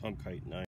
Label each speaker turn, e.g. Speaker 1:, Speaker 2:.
Speaker 1: Tom Tomkite 9.